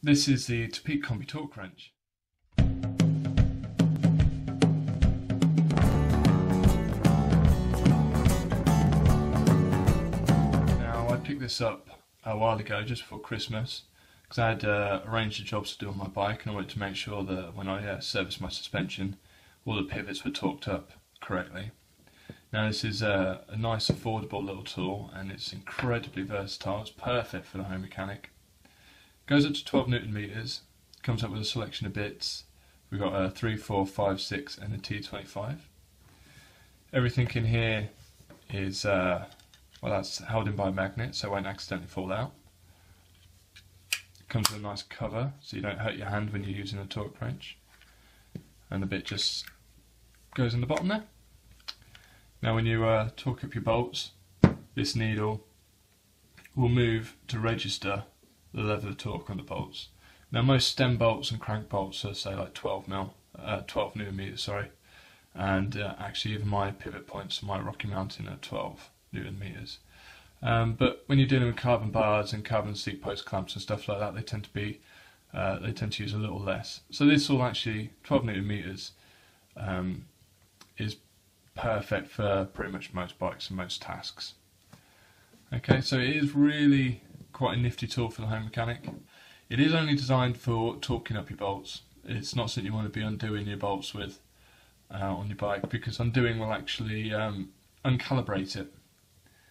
This is the Topeak Combi Torque Wrench. Now I picked this up a while ago just before Christmas because I had uh, arranged the jobs to do on my bike and I wanted to make sure that when I uh, serviced my suspension all the pivots were torqued up correctly. Now this is a, a nice affordable little tool and it's incredibly versatile, it's perfect for the home mechanic. Goes up to 12 newton meters, comes up with a selection of bits. We've got a 3, 4, 5, 6 and a T25. Everything in here is, uh, well that's held in by a magnet so it won't accidentally fall out. Comes with a nice cover so you don't hurt your hand when you're using a torque wrench. And the bit just goes in the bottom there. Now when you uh, torque up your bolts, this needle will move to register the level of torque on the bolts. Now most stem bolts and crank bolts are say like 12 mil, uh, 12 newton sorry, and uh, actually even my pivot points on my Rocky Mountain are 12 newton meters. Um, but when you're dealing with carbon bars and carbon seat post clamps and stuff like that, they tend to be uh, they tend to use a little less. So this will actually 12 newton meters um, is perfect for pretty much most bikes and most tasks. Okay, so it is really quite a nifty tool for the home mechanic. It is only designed for torquing up your bolts. It's not something you want to be undoing your bolts with uh, on your bike because undoing will actually um, uncalibrate it.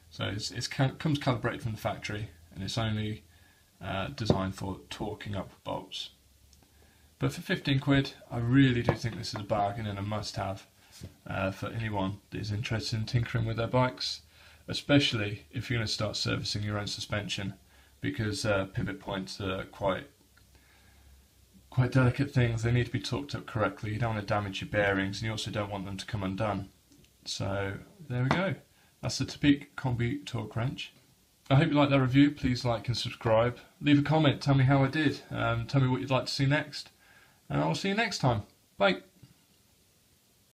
So it's, it's comes calibrated from the factory and it's only uh, designed for torquing up bolts. But for 15 quid, I really do think this is a bargain and a must have uh, for anyone that is interested in tinkering with their bikes, especially if you're going to start servicing your own suspension because uh, pivot points are quite quite delicate things. They need to be torqued up correctly. You don't want to damage your bearings and you also don't want them to come undone. So there we go. That's the Topeak Combi Torque Wrench. I hope you liked that review. Please like and subscribe. Leave a comment. Tell me how I did. Um, tell me what you'd like to see next. And I'll see you next time. Bye.